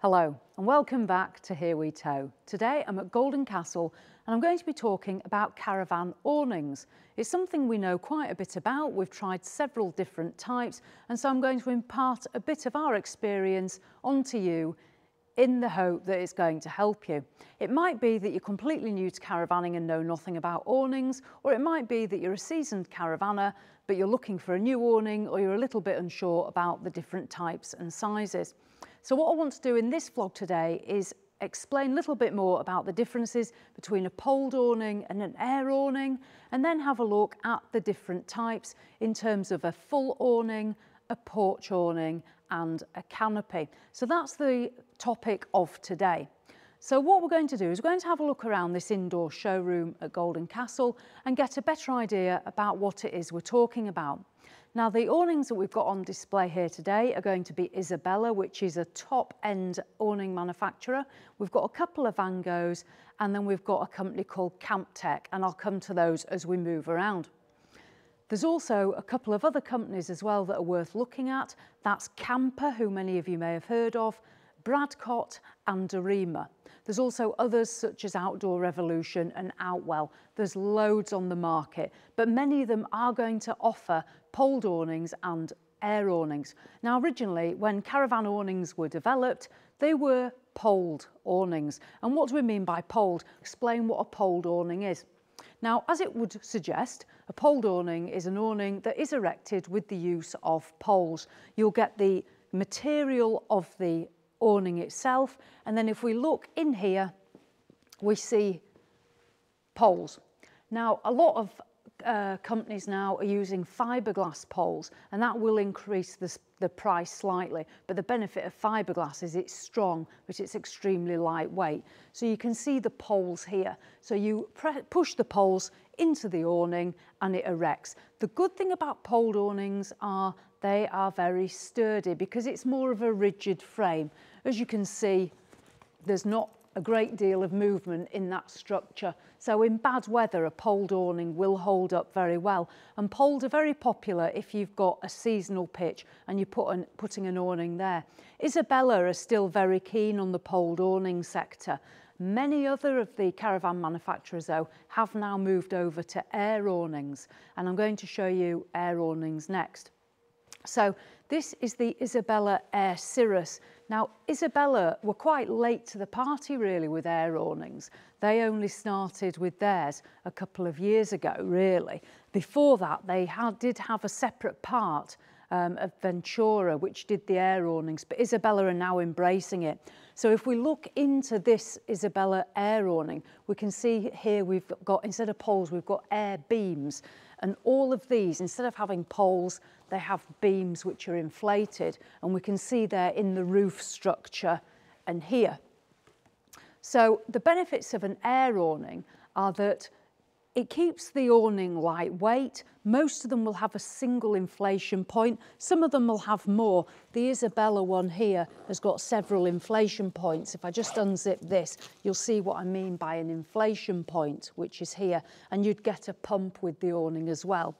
Hello and welcome back to Here We Tow. Today I'm at Golden Castle and I'm going to be talking about caravan awnings. It's something we know quite a bit about, we've tried several different types and so I'm going to impart a bit of our experience onto you in the hope that it's going to help you. It might be that you're completely new to caravanning and know nothing about awnings, or it might be that you're a seasoned caravanner, but you're looking for a new awning, or you're a little bit unsure about the different types and sizes. So what I want to do in this vlog today is explain a little bit more about the differences between a poled awning and an air awning, and then have a look at the different types in terms of a full awning, a porch awning and a canopy. So that's the topic of today. So what we're going to do is we're going to have a look around this indoor showroom at Golden Castle and get a better idea about what it is we're talking about. Now the awnings that we've got on display here today are going to be Isabella, which is a top-end awning manufacturer. We've got a couple of Vangos and then we've got a company called Camptech and I'll come to those as we move around. There's also a couple of other companies as well that are worth looking at. That's Kampa, who many of you may have heard of, Bradcot and Dorema. There's also others such as Outdoor Revolution and Outwell. There's loads on the market, but many of them are going to offer poled awnings and air awnings. Now originally, when caravan awnings were developed, they were poled awnings. And what do we mean by poled? Explain what a poled awning is. Now, as it would suggest, a poled awning is an awning that is erected with the use of poles. You'll get the material of the awning itself, and then if we look in here, we see poles. Now, a lot of uh, companies now are using fiberglass poles and that will increase the, the price slightly. But the benefit of fiberglass is it's strong but it's extremely lightweight. So you can see the poles here. So you push the poles into the awning and it erects. The good thing about poled awnings are they are very sturdy because it's more of a rigid frame. As you can see there's not a great deal of movement in that structure. So in bad weather, a poled awning will hold up very well. And poled are very popular if you've got a seasonal pitch and you're put an, putting an awning there. Isabella are still very keen on the poled awning sector. Many other of the caravan manufacturers, though, have now moved over to air awnings. And I'm going to show you air awnings next. So this is the Isabella Air Cirrus. Now, Isabella were quite late to the party, really, with air awnings. They only started with theirs a couple of years ago, really. Before that, they had, did have a separate part um, of Ventura, which did the air awnings, but Isabella are now embracing it. So if we look into this Isabella air awning, we can see here we've got, instead of poles, we've got air beams. And all of these, instead of having poles, they have beams which are inflated and we can see there in the roof structure and here. So the benefits of an air awning are that it keeps the awning lightweight. Most of them will have a single inflation point. Some of them will have more. The Isabella one here has got several inflation points. If I just unzip this, you'll see what I mean by an inflation point, which is here. And you'd get a pump with the awning as well.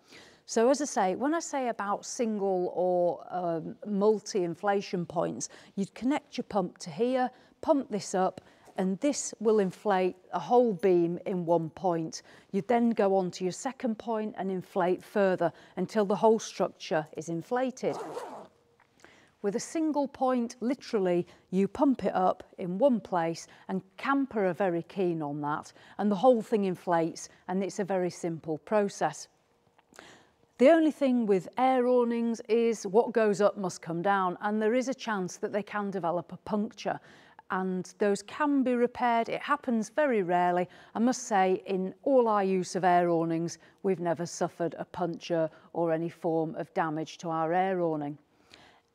So as I say, when I say about single or um, multi-inflation points, you'd connect your pump to here, pump this up, and this will inflate a whole beam in one point. You then go on to your second point and inflate further until the whole structure is inflated. With a single point, literally, you pump it up in one place and Kampa are very keen on that and the whole thing inflates and it's a very simple process. The only thing with air awnings is what goes up must come down and there is a chance that they can develop a puncture and those can be repaired. It happens very rarely. I must say in all our use of air awnings, we've never suffered a puncture or any form of damage to our air awning.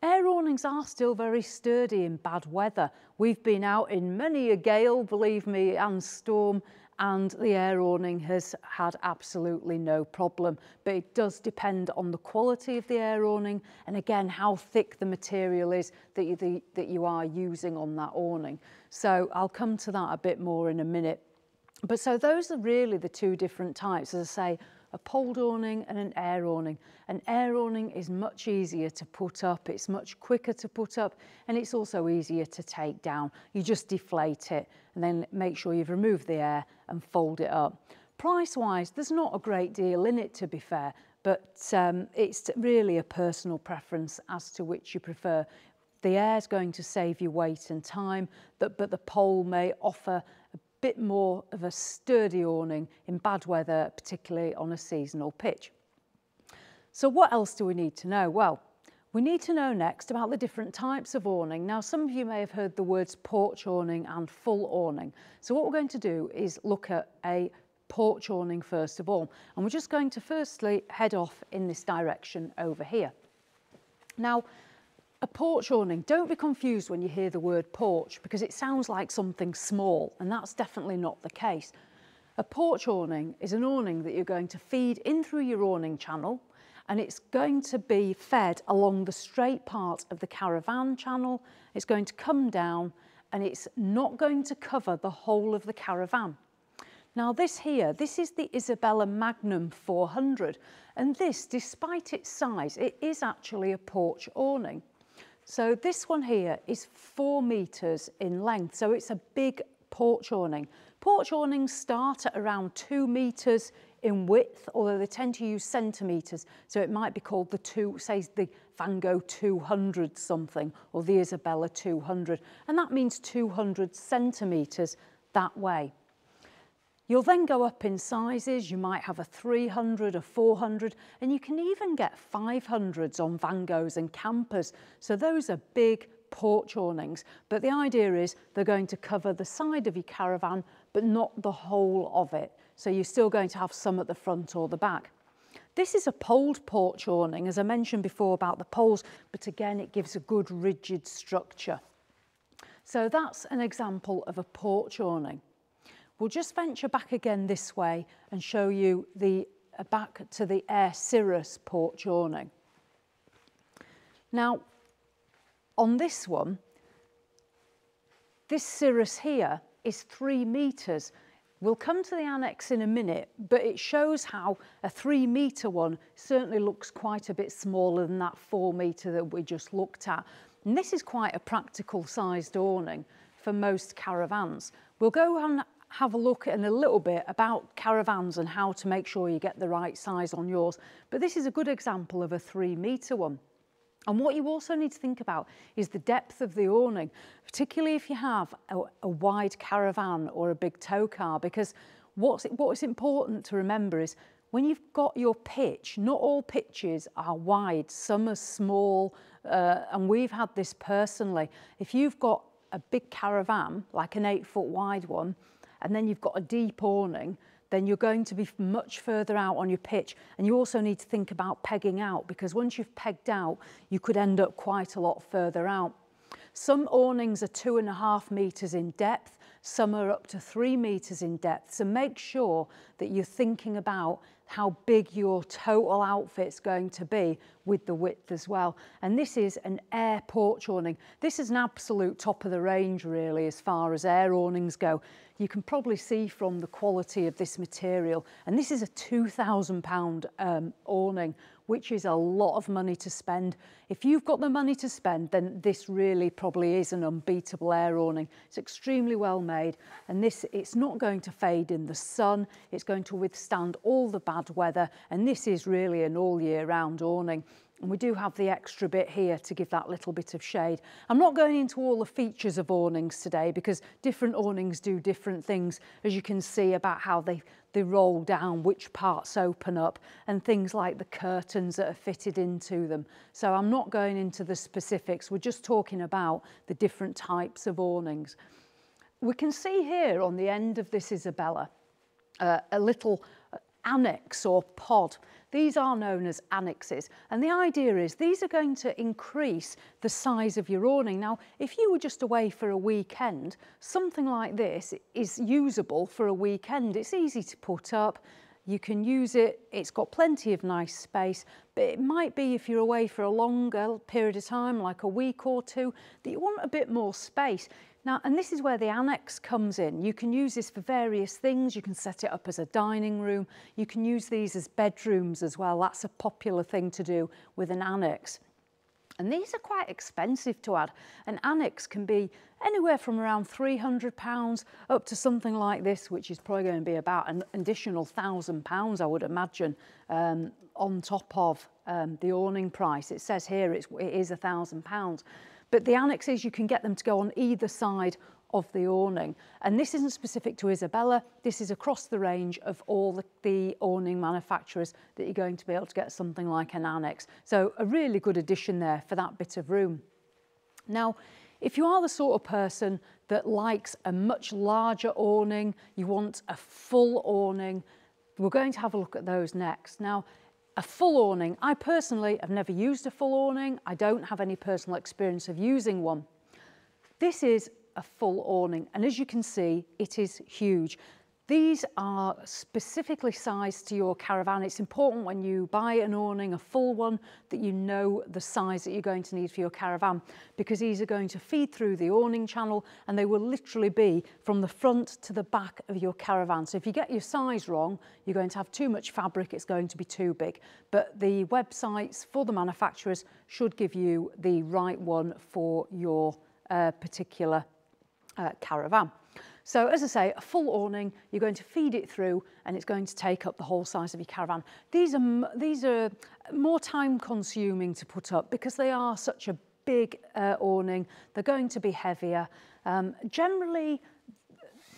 Air awnings are still very sturdy in bad weather. We've been out in many a gale, believe me, and storm, and the air awning has had absolutely no problem. But it does depend on the quality of the air awning and again how thick the material is that you, the, that you are using on that awning. So I'll come to that a bit more in a minute. But so those are really the two different types. As I say, a poled awning and an air awning. An air awning is much easier to put up, it's much quicker to put up, and it's also easier to take down. You just deflate it and then make sure you've removed the air and fold it up. Price-wise, there's not a great deal in it to be fair, but um, it's really a personal preference as to which you prefer. The air is going to save you weight and time, but, the pole may offer bit more of a sturdy awning in bad weather, particularly on a seasonal pitch. So what else do we need to know? Well, we need to know next about the different types of awning. Now, some of you may have heard the words porch awning and full awning. So what we're going to do is look at a porch awning first of all. And we're just going to firstly head off in this direction over here. Now, a porch awning, don't be confused when you hear the word porch because it sounds like something small and that's definitely not the case. A porch awning is an awning that you're going to feed in through your awning channel and it's going to be fed along the straight part of the caravan channel. It's going to come down and it's not going to cover the whole of the caravan. Now this here, this is the Isabella Magnum 400 and this, despite its size, it is actually a porch awning. So this one here is four metres in length, so it's a big porch awning. Porch awnings start at around two metres in width, although they tend to use centimetres, so it might be called the two, say the Vango 200 something, or the Isabella 200, and that means 200 centimetres that way. You'll then go up in sizes. You might have a 300, a 400, and you can even get 500s on Vangos and Kampas. So those are big porch awnings. But the idea is they're going to cover the side of your caravan, but not the whole of it. So you're still going to have some at the front or the back. This is a poled porch awning, as I mentioned before about the poles, but again, it gives a good rigid structure. So that's an example of a porch awning. We'll just venture back again this way and show you the uh, back to the Air Cirrus porch awning. Now, on this one, this cirrus here is three metres. We'll come to the annex in a minute, but it shows how a three metre one certainly looks quite a bit smaller than that four metre that we just looked at. And this is quite a practical sized awning for most caravans. We'll go on have a look in a little bit about caravans and how to make sure you get the right size on yours. But this is a good example of a three metre one. And what you also need to think about is the depth of the awning, particularly if you have a, a wide caravan or a big tow car, because what's, what's important to remember is when you've got your pitch, not all pitches are wide, some are small, uh, and we've had this personally. If you've got a big caravan, like an eight foot wide one, and then you've got a deep awning, then you're going to be much further out on your pitch. And you also need to think about pegging out because once you've pegged out, you could end up quite a lot further out. Some awnings are two and a half metres in depth, some are up to three metres in depth. So make sure that you're thinking about how big your total outfit's going to be with the width as well. And this is an air porch awning. This is an absolute top of the range really as far as air awnings go. You can probably see from the quality of this material. And this is a £2,000 um, awning which is a lot of money to spend. If you've got the money to spend, then this really probably is an unbeatable air awning. It's extremely well made. And this, it's not going to fade in the sun. It's going to withstand all the bad weather. And this is really an all year round awning. And we do have the extra bit here to give that little bit of shade. I'm not going into all the features of awnings today because different awnings do different things, as you can see about how they, they roll down, which parts open up, and things like the curtains that are fitted into them. So I'm not going into the specifics. We're just talking about the different types of awnings. We can see here on the end of this Isabella uh, a little annex or pod. These are known as annexes. And the idea is these are going to increase the size of your awning. Now, if you were just away for a weekend, something like this is usable for a weekend. It's easy to put up. You can use it, it's got plenty of nice space, but it might be if you're away for a longer period of time, like a week or two, that you want a bit more space. Now, and this is where the annex comes in. You can use this for various things. You can set it up as a dining room. You can use these as bedrooms as well. That's a popular thing to do with an annex. And these are quite expensive to add. An annex can be anywhere from around £300 up to something like this, which is probably going to be about an additional £1,000, I would imagine, um, on top of um, the awning price. It says here it's, it is £1,000. But the annexes, you can get them to go on either side of the awning. And this isn't specific to Isabella, this is across the range of all the, the awning manufacturers that you're going to be able to get something like an annex. So a really good addition there for that bit of room. Now, if you are the sort of person that likes a much larger awning, you want a full awning, we're going to have a look at those next. Now, a full awning. I personally have never used a full awning. I don't have any personal experience of using one. This is a full awning and as you can see it is huge. These are specifically sized to your caravan. It's important when you buy an awning, a full one, that you know the size that you're going to need for your caravan because these are going to feed through the awning channel and they will literally be from the front to the back of your caravan. So if you get your size wrong, you're going to have too much fabric, it's going to be too big. But the websites for the manufacturers should give you the right one for your uh, particular uh, caravan. So as I say, a full awning, you're going to feed it through and it's going to take up the whole size of your caravan. These are, these are more time consuming to put up because they are such a big uh, awning. They're going to be heavier. Um, generally,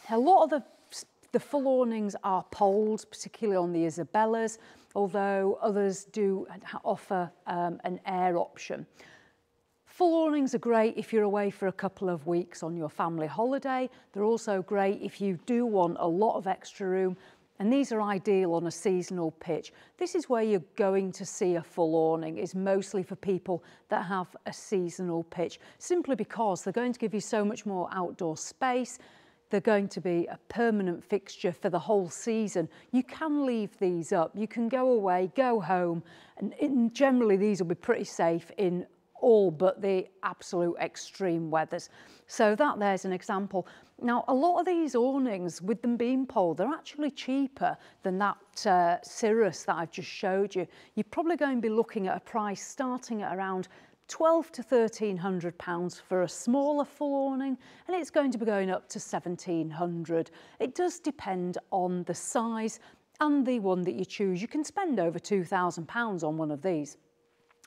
a lot of the, the full awnings are poled, particularly on the Isabellas, although others do offer um, an air option. Full awnings are great if you're away for a couple of weeks on your family holiday. They're also great if you do want a lot of extra room and these are ideal on a seasonal pitch. This is where you're going to see a full awning is mostly for people that have a seasonal pitch, simply because they're going to give you so much more outdoor space. They're going to be a permanent fixture for the whole season. You can leave these up. You can go away, go home, and in, generally these will be pretty safe in all but the absolute extreme weathers. So that there's an example. Now, a lot of these awnings, with them being pole, they're actually cheaper than that uh, Cirrus that I've just showed you. You're probably going to be looking at a price starting at around 12 to 1300 pounds for a smaller full awning and it's going to be going up to 1700 it does depend on the size and the one that you choose you can spend over 2000 pounds on one of these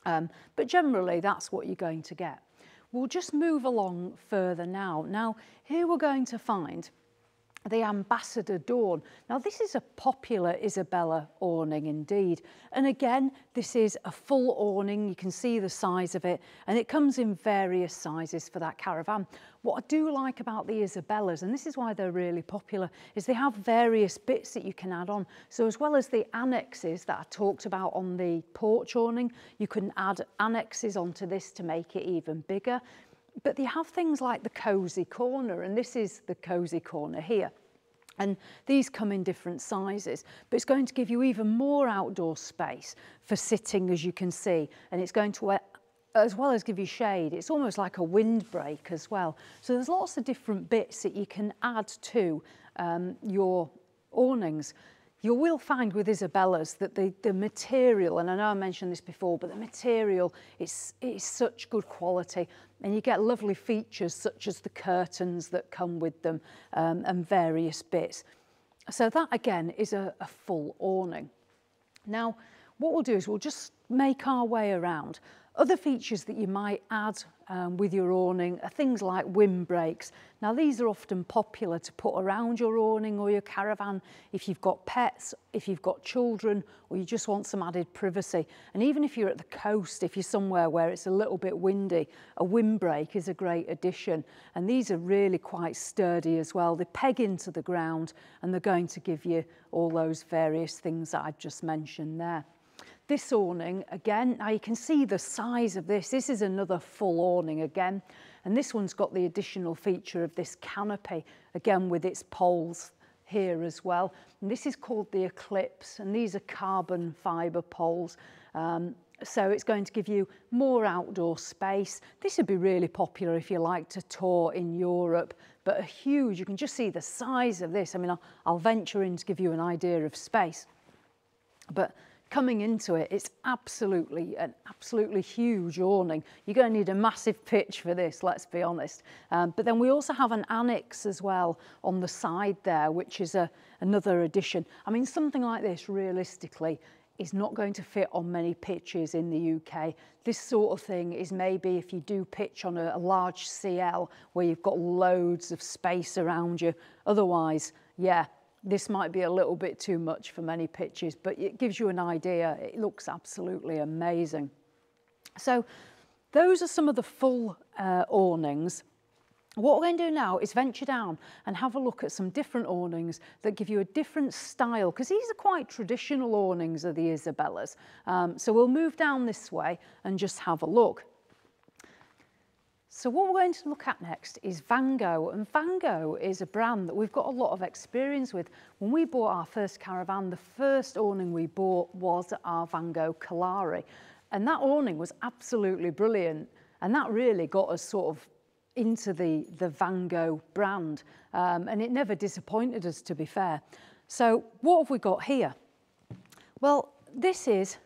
um, but generally, that's what you're going to get. We'll just move along further now. Now, here we're going to find the Ambassador Dawn. Now this is a popular Isabella awning indeed. And again, this is a full awning. You can see the size of it and it comes in various sizes for that caravan. What I do like about the Isabellas, and this is why they're really popular, is they have various bits that you can add on. So as well as the annexes that I talked about on the porch awning, you can add annexes onto this to make it even bigger. But they have things like the cosy corner, and this is the cosy corner here. And these come in different sizes, but it's going to give you even more outdoor space for sitting, as you can see, and it's going to, as well as give you shade, it's almost like a windbreak as well. So there's lots of different bits that you can add to um, your awnings. You will find with Isabella's that the, the material, and I know I mentioned this before, but the material is, is such good quality and you get lovely features such as the curtains that come with them um, and various bits. So that again is a, a full awning. Now, what we'll do is we'll just make our way around. Other features that you might add um, with your awning are things like windbreaks. Now these are often popular to put around your awning or your caravan if you've got pets, if you've got children or you just want some added privacy. And even if you're at the coast, if you're somewhere where it's a little bit windy, a windbreak is a great addition. And these are really quite sturdy as well. They peg into the ground and they're going to give you all those various things that I've just mentioned there. This awning, again, now you can see the size of this. This is another full awning again. And this one's got the additional feature of this canopy, again with its poles here as well. And this is called the Eclipse, and these are carbon fibre poles. Um, so it's going to give you more outdoor space. This would be really popular if you like to tour in Europe, but a huge, you can just see the size of this. I mean, I'll, I'll venture in to give you an idea of space. But coming into it, it's absolutely an absolutely huge awning. You're going to need a massive pitch for this, let's be honest. Um, but then we also have an annex as well on the side there, which is a, another addition. I mean, something like this, realistically, is not going to fit on many pitches in the UK. This sort of thing is maybe if you do pitch on a, a large CL where you've got loads of space around you. Otherwise, yeah, this might be a little bit too much for many pitches, but it gives you an idea. It looks absolutely amazing. So those are some of the full uh, awnings. What we're going to do now is venture down and have a look at some different awnings that give you a different style, because these are quite traditional awnings of the Isabellas. Um, so we'll move down this way and just have a look. So what we're going to look at next is Vango. And Vango is a brand that we've got a lot of experience with. When we bought our first caravan, the first awning we bought was our Vango Kalari. And that awning was absolutely brilliant. And that really got us sort of into the, the Vango brand. Um, and it never disappointed us, to be fair. So what have we got here? Well, this is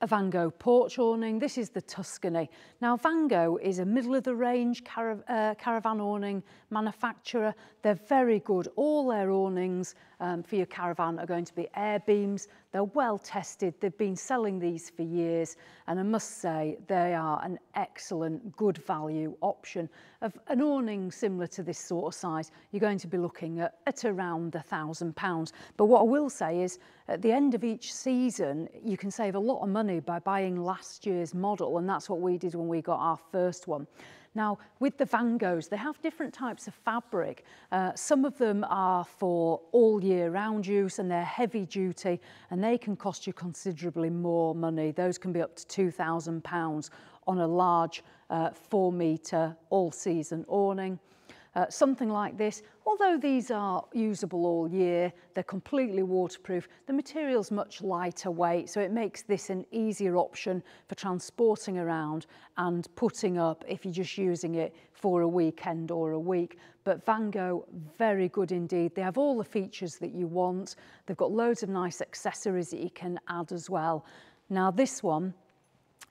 a Vango porch awning. This is the Tuscany. Now, Vango is a middle-of-the-range cara uh, caravan awning manufacturer. They're very good. All their awnings um, for your caravan are going to be air beams. They're well tested. They've been selling these for years. And I must say, they are an excellent, good value option. Of an awning similar to this sort of size, you're going to be looking at, at around a thousand pounds. But what I will say is, at the end of each season, you can save a lot of money by buying last year's model. And that's what we did when we got our first one. Now, with the Vangos, they have different types of fabric. Uh, some of them are for all year round use and they're heavy duty and they can cost you considerably more money. Those can be up to £2,000 on a large uh, four metre all season awning. Uh, something like this, although these are usable all year, they're completely waterproof, the material's much lighter weight, so it makes this an easier option for transporting around and putting up if you're just using it for a weekend or a week. But Vango, very good indeed. They have all the features that you want. They've got loads of nice accessories that you can add as well. Now this one,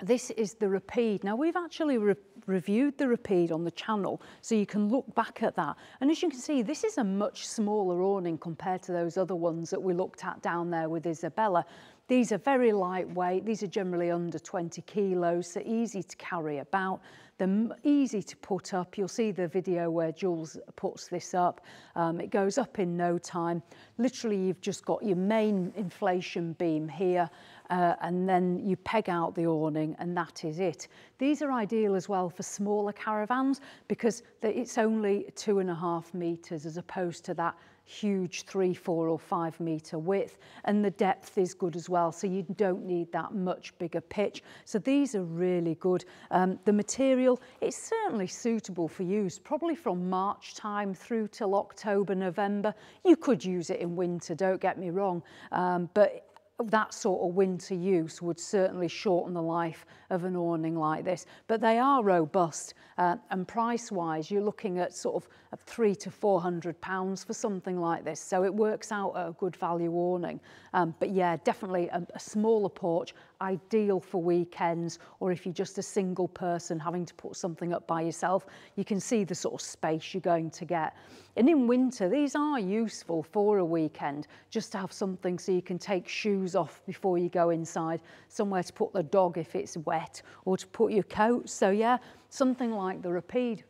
this is the Rapide. Now we've actually re reviewed the Rapide on the channel so you can look back at that. And as you can see, this is a much smaller awning compared to those other ones that we looked at down there with Isabella. These are very lightweight. These are generally under 20 kilos, so easy to carry about. They're easy to put up. You'll see the video where Jules puts this up. Um, it goes up in no time. Literally, you've just got your main inflation beam here, uh, and then you peg out the awning, and that is it. These are ideal as well for smaller caravans because it's only two and a half metres as opposed to that huge three, four or five metre width and the depth is good as well so you don't need that much bigger pitch. So these are really good. Um, the material, it's certainly suitable for use probably from March time through till October, November. You could use it in winter, don't get me wrong, um, but that sort of winter use would certainly shorten the life of an awning like this. But they are robust uh, and price-wise, you're looking at sort of, three to four hundred pounds for something like this. So it works out a good value awning. Um, but yeah, definitely a, a smaller porch, ideal for weekends or if you're just a single person having to put something up by yourself, you can see the sort of space you're going to get. And in winter, these are useful for a weekend, just to have something so you can take shoes off before you go inside, somewhere to put the dog if it's wet, or to put your coat. So yeah, something like the Rapide.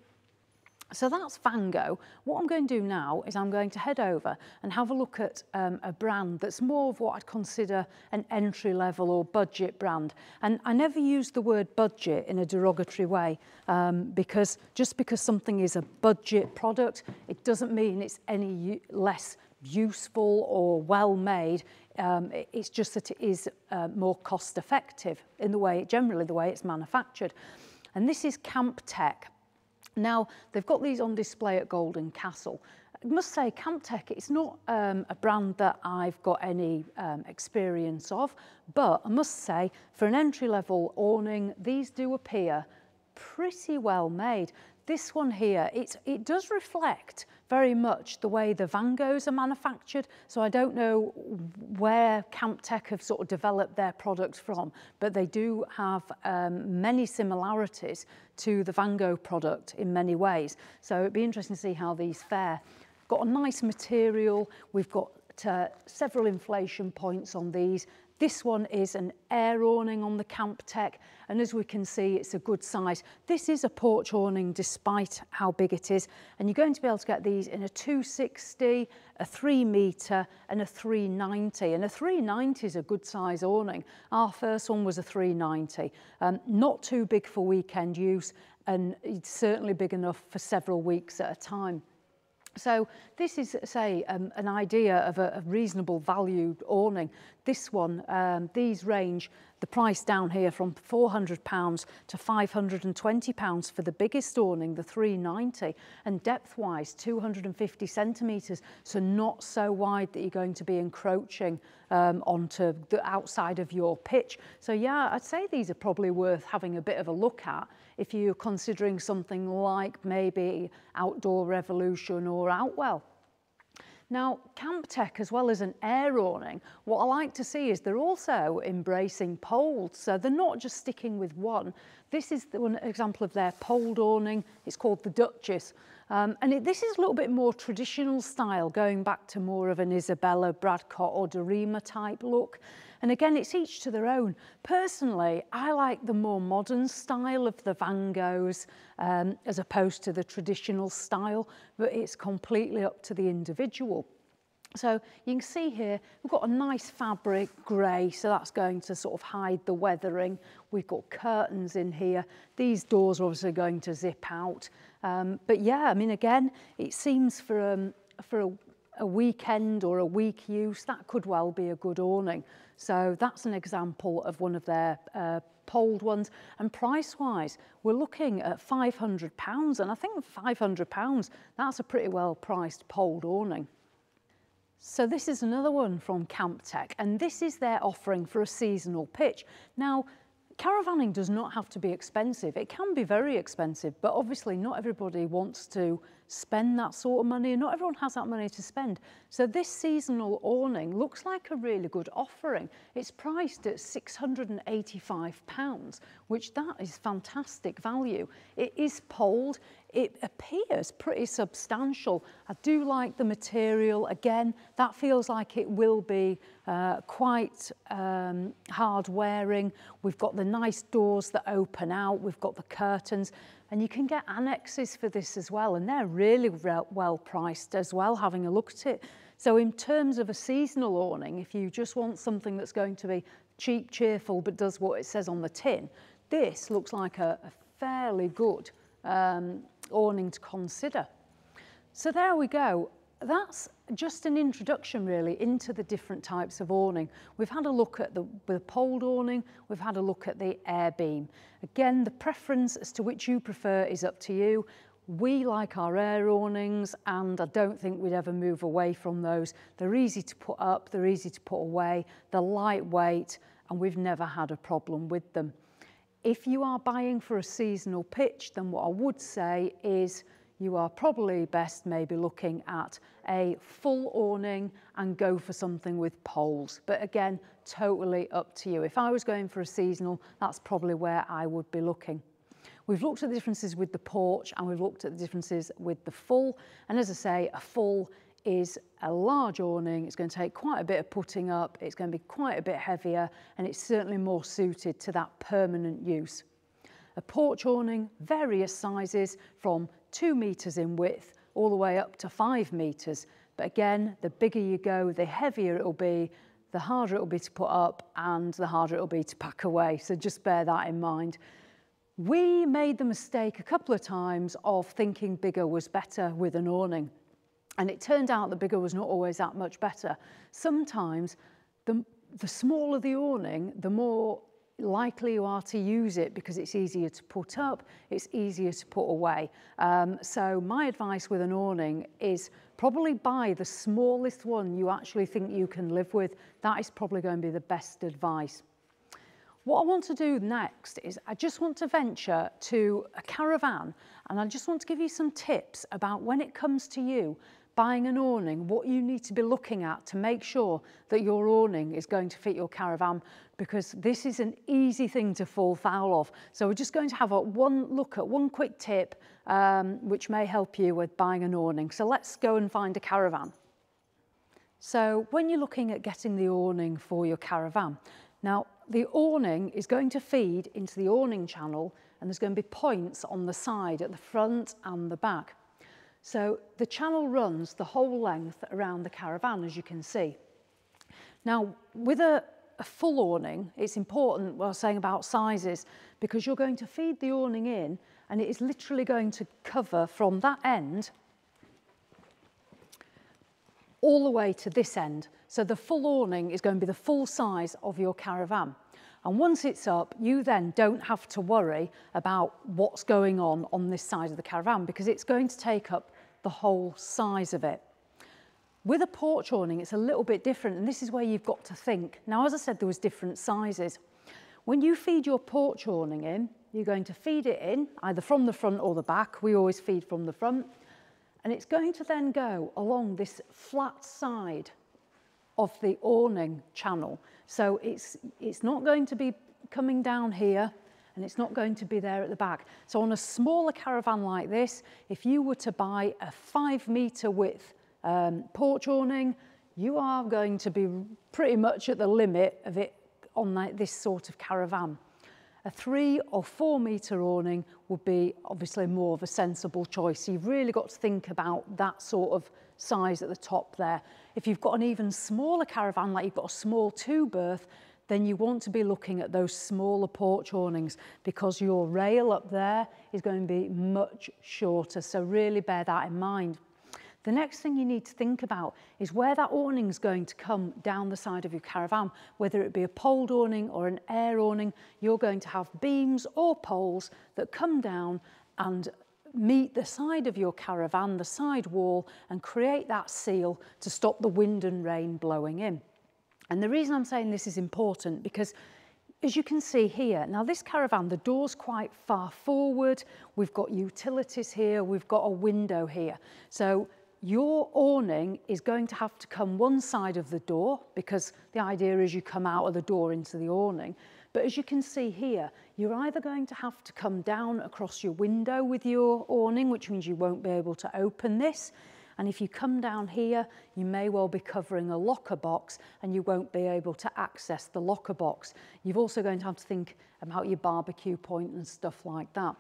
So that's Vango. What I'm going to do now is I'm going to head over and have a look at um, a brand that's more of what I'd consider an entry level or budget brand. And I never use the word budget in a derogatory way um, because just because something is a budget product, it doesn't mean it's any less useful or well made. Um, it's just that it is uh, more cost effective in the way, generally the way it's manufactured. And this is Camptech. Now, they've got these on display at Golden Castle. I must say Camptech, it's not um, a brand that I've got any um, experience of, but I must say for an entry-level awning, these do appear pretty well made. This one here, it's, it does reflect very much the way the Vangos are manufactured. So I don't know where Camptech have sort of developed their products from, but they do have um, many similarities to the Vango product in many ways. So it'd be interesting to see how these fare. Got a nice material. We've got uh, several inflation points on these. This one is an air awning on the Camptech, and as we can see, it's a good size. This is a porch awning despite how big it is, and you're going to be able to get these in a 260, a 3 metre, and a 390. And a 390 is a good size awning. Our first one was a 390. Um, not too big for weekend use, and it's certainly big enough for several weeks at a time. So this is, say, um, an idea of a, a reasonable valued awning. This one, um, these range the price down here from £400 to £520 for the biggest awning, the 390, and depth-wise 250 centimetres, so not so wide that you're going to be encroaching um, onto the outside of your pitch. So yeah, I'd say these are probably worth having a bit of a look at if you're considering something like maybe Outdoor Revolution or Outwell. Now, Camptech, as well as an air awning, what I like to see is they're also embracing poles. So they're not just sticking with one. This is the example of their poled awning. It's called the Duchess. Um, and it, this is a little bit more traditional style, going back to more of an Isabella, Bradcot or Dorema type look. And again, it's each to their own. Personally, I like the more modern style of the Vangos um, as opposed to the traditional style, but it's completely up to the individual. So you can see here, we've got a nice fabric grey, so that's going to sort of hide the weathering. We've got curtains in here. These doors are obviously going to zip out. Um, but yeah, I mean, again, it seems for, um, for a, a weekend or a week use, that could well be a good awning. So that's an example of one of their uh, poled ones. And price-wise, we're looking at £500. And I think £500, that's a pretty well-priced polled awning. So this is another one from Camptech, and this is their offering for a seasonal pitch. Now, caravanning does not have to be expensive. It can be very expensive, but obviously not everybody wants to spend that sort of money not everyone has that money to spend. So this seasonal awning looks like a really good offering. It's priced at £685, which that is fantastic value. It is poled, it appears pretty substantial. I do like the material. Again, that feels like it will be uh, quite um, hard wearing. We've got the nice doors that open out. We've got the curtains. And you can get annexes for this as well, and they're really well priced as well, having a look at it. So in terms of a seasonal awning, if you just want something that's going to be cheap, cheerful, but does what it says on the tin, this looks like a, a fairly good um, awning to consider. So there we go. That's just an introduction really into the different types of awning. We've had a look at the, the awning, we've had a look at the air beam. Again, the preference as to which you prefer is up to you. We like our air awnings and I don't think we'd ever move away from those. They're easy to put up, they're easy to put away, they're lightweight and we've never had a problem with them. If you are buying for a seasonal pitch, then what I would say is you are probably best maybe looking at a full awning and go for something with poles. But again, totally up to you. If I was going for a seasonal, that's probably where I would be looking. We've looked at the differences with the porch and we've looked at the differences with the full. And as I say, a full is a large awning. It's going to take quite a bit of putting up. It's going to be quite a bit heavier and it's certainly more suited to that permanent use. A porch awning, various sizes from two metres in width all the way up to five metres. But again, the bigger you go, the heavier it'll be, the harder it'll be to put up and the harder it'll be to pack away. So just bear that in mind. We made the mistake a couple of times of thinking bigger was better with an awning. And it turned out that bigger was not always that much better. Sometimes the, the smaller the awning, the more likely you are to use it because it's easier to put up, it's easier to put away. Um, so my advice with an awning is probably buy the smallest one you actually think you can live with. That is probably going to be the best advice. What I want to do next is I just want to venture to a caravan and I just want to give you some tips about when it comes to you buying an awning, what you need to be looking at to make sure that your awning is going to fit your caravan because this is an easy thing to fall foul of. So we're just going to have a one look at one quick tip um, which may help you with buying an awning. So let's go and find a caravan. So when you're looking at getting the awning for your caravan, now the awning is going to feed into the awning channel and there's going to be points on the side at the front and the back. So the channel runs the whole length around the caravan, as you can see. Now, with a, a full awning, it's important, what I was saying about sizes, because you're going to feed the awning in and it is literally going to cover from that end all the way to this end. So the full awning is going to be the full size of your caravan. And once it's up, you then don't have to worry about what's going on on this side of the caravan because it's going to take up the whole size of it. With a porch awning, it's a little bit different, and this is where you've got to think. Now, as I said, there was different sizes. When you feed your porch awning in, you're going to feed it in either from the front or the back. We always feed from the front. And it's going to then go along this flat side of the awning channel. So it's, it's not going to be coming down here and it's not going to be there at the back. So on a smaller caravan like this, if you were to buy a five metre width um, porch awning, you are going to be pretty much at the limit of it on that, this sort of caravan. A three or four metre awning would be obviously more of a sensible choice. You've really got to think about that sort of size at the top there. If you've got an even smaller caravan, like you've got a small two berth, then you want to be looking at those smaller porch awnings because your rail up there is going to be much shorter. So really bear that in mind. The next thing you need to think about is where that awning is going to come down the side of your caravan, whether it be a poled awning or an air awning, you're going to have beams or poles that come down and meet the side of your caravan, the side wall, and create that seal to stop the wind and rain blowing in. And the reason I'm saying this is important because as you can see here, now this caravan, the door's quite far forward. We've got utilities here. We've got a window here. So your awning is going to have to come one side of the door because the idea is you come out of the door into the awning. But as you can see here, you're either going to have to come down across your window with your awning, which means you won't be able to open this. And if you come down here, you may well be covering a locker box and you won't be able to access the locker box. You're also going to have to think about your barbecue point and stuff like that.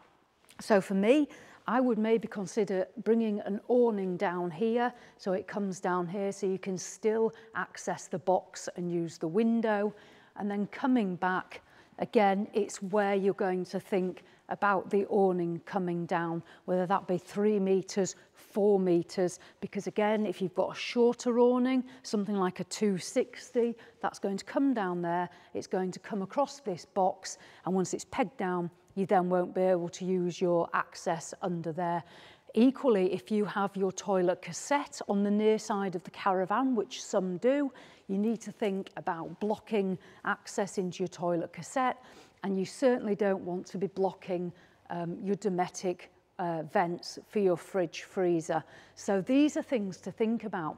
So for me, I would maybe consider bringing an awning down here so it comes down here so you can still access the box and use the window and then coming back again, it's where you're going to think about the awning coming down, whether that be three meters four meters because again, if you've got a shorter awning, something like a 260, that's going to come down there, it's going to come across this box, and once it's pegged down, you then won't be able to use your access under there. Equally, if you have your toilet cassette on the near side of the caravan, which some do, you need to think about blocking access into your toilet cassette, and you certainly don't want to be blocking um, your dometic uh, vents for your fridge freezer. So these are things to think about.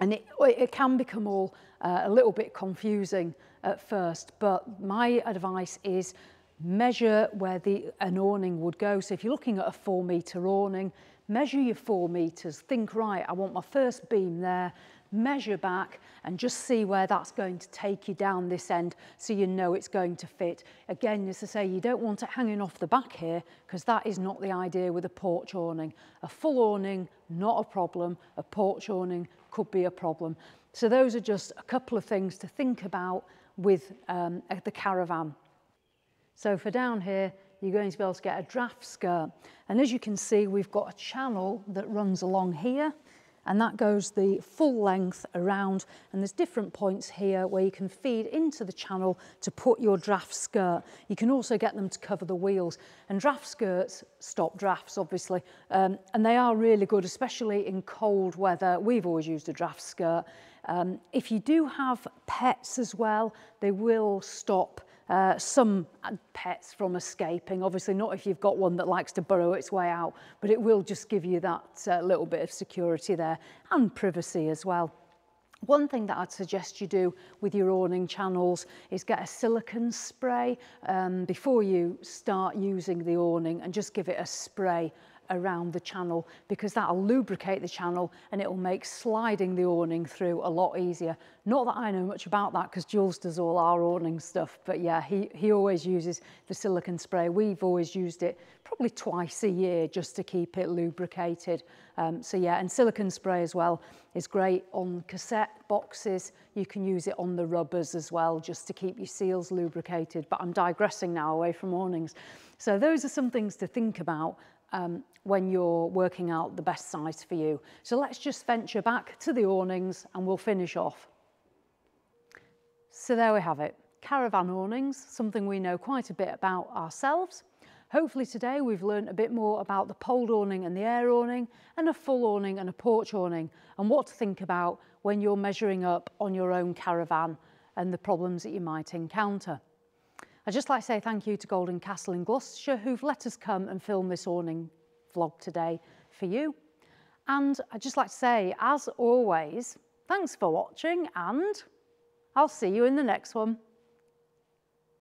And it, it can become all uh, a little bit confusing at first, but my advice is measure where the, an awning would go. So if you're looking at a four metre awning, measure your four metres, think, right, I want my first beam there, measure back and just see where that's going to take you down this end so you know it's going to fit. Again, as I say, you don't want it hanging off the back here because that is not the idea with a porch awning. A full awning, not a problem. A porch awning could be a problem. So those are just a couple of things to think about with um, the caravan. So for down here, you're going to be able to get a draft skirt. And as you can see, we've got a channel that runs along here and that goes the full length around and there's different points here where you can feed into the channel to put your draft skirt. You can also get them to cover the wheels and draft skirts stop drafts obviously um, and they are really good especially in cold weather. We've always used a draft skirt. Um, if you do have pets as well, they will stop uh, some pets from escaping. Obviously not if you've got one that likes to burrow its way out, but it will just give you that uh, little bit of security there and privacy as well. One thing that I'd suggest you do with your awning channels is get a silicone spray um, before you start using the awning and just give it a spray around the channel because that'll lubricate the channel and it'll make sliding the awning through a lot easier. Not that I know much about that because Jules does all our awning stuff, but yeah, he, he always uses the silicone spray. We've always used it probably twice a year just to keep it lubricated. Um, so yeah, and silicone spray as well is great on cassette boxes. You can use it on the rubbers as well just to keep your seals lubricated. But I'm digressing now away from awnings. So those are some things to think about um, when you're working out the best size for you. So let's just venture back to the awnings and we'll finish off. So there we have it, caravan awnings, something we know quite a bit about ourselves. Hopefully today we've learned a bit more about the pole awning and the air awning and a full awning and a porch awning and what to think about when you're measuring up on your own caravan and the problems that you might encounter. I'd just like to say thank you to Golden Castle in Gloucestershire who've let us come and film this awning vlog today for you. And I'd just like to say, as always, thanks for watching and I'll see you in the next one.